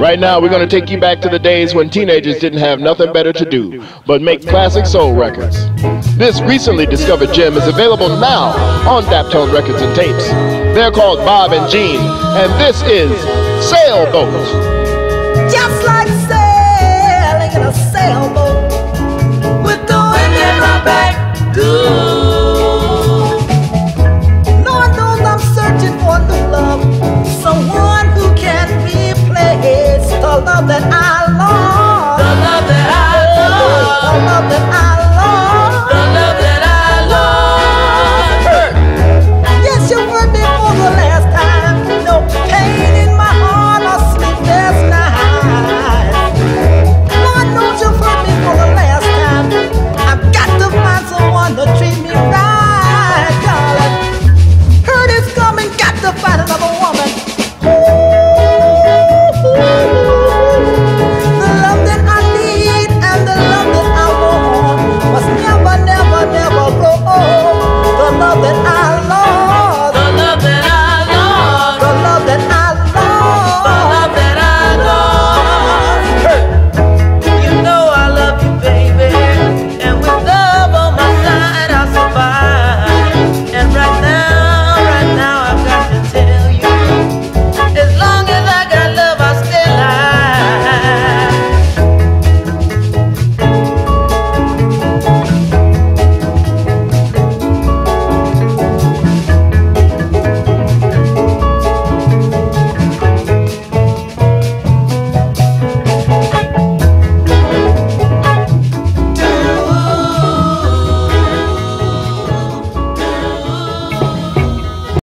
Right now, we're going to take you back to the days when teenagers didn't have nothing better to do but make classic soul records. This recently discovered gem is available now on Daptone Records and Tapes. They're called Bob and Gene, and this is Sailboat. Just like sailing love that I lost. The love that I lost. The love that I lost. The love that I lost. Yes, you the last time. No pain in my heart or sleepless nights. Lord you hurt me for the last time. I've got to find someone to treat. that I love.